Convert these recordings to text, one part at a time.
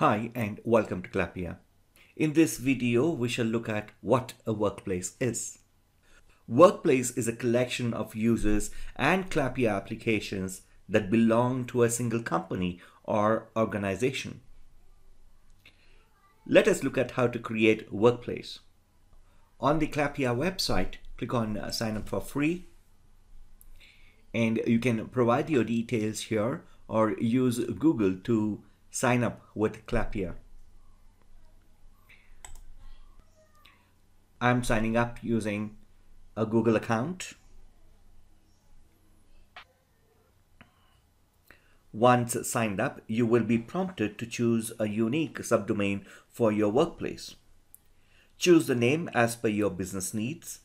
Hi and welcome to Clappia. In this video, we shall look at what a workplace is. Workplace is a collection of users and Clappia applications that belong to a single company or organization. Let us look at how to create Workplace. On the Clappia website, click on uh, sign up for free and you can provide your details here or use Google to sign up with Clappia. I'm signing up using a Google account. Once signed up, you will be prompted to choose a unique subdomain for your workplace. Choose the name as per your business needs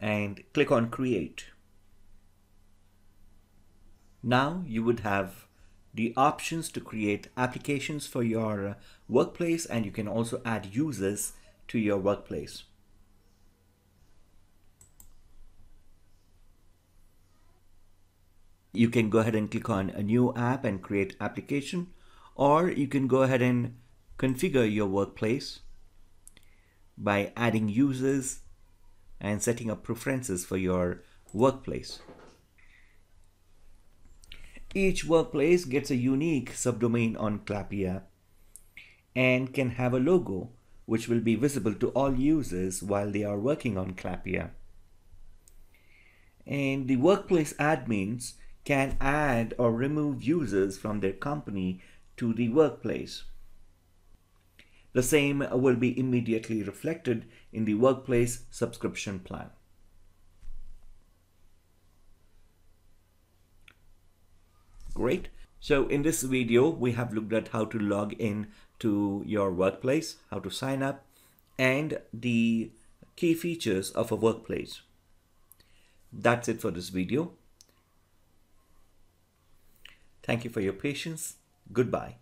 and click on create. Now you would have the options to create applications for your uh, workplace and you can also add users to your workplace. You can go ahead and click on a new app and create application or you can go ahead and configure your workplace by adding users and setting up preferences for your workplace. Each workplace gets a unique subdomain on Clappia and can have a logo which will be visible to all users while they are working on Clappia. And the workplace admins can add or remove users from their company to the workplace. The same will be immediately reflected in the workplace subscription plan. Great. So in this video, we have looked at how to log in to your workplace, how to sign up, and the key features of a workplace. That's it for this video. Thank you for your patience. Goodbye.